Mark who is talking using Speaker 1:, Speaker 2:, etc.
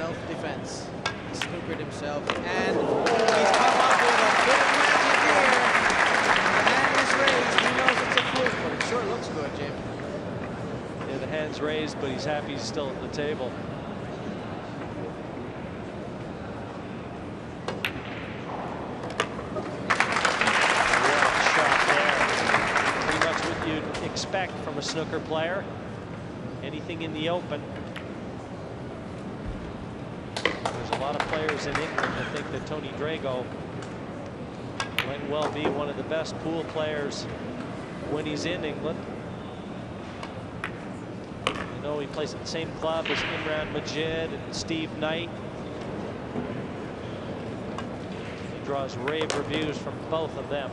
Speaker 1: self-defense. He snookered himself, and he's come up with a bit of magic here. The hand is raised. He knows it's a fluke, but it sure looks good, Jim.
Speaker 2: Yeah, the hand's raised, but he's happy he's still at the table. Well shot. Pretty much what you'd expect from a snooker player. Anything in the open. There's a lot of players in England that think that Tony Drago might well be one of the best pool players when he's in England. You know, he plays at the same club as Imran Majid and Steve Knight. He draws rave reviews from both of them.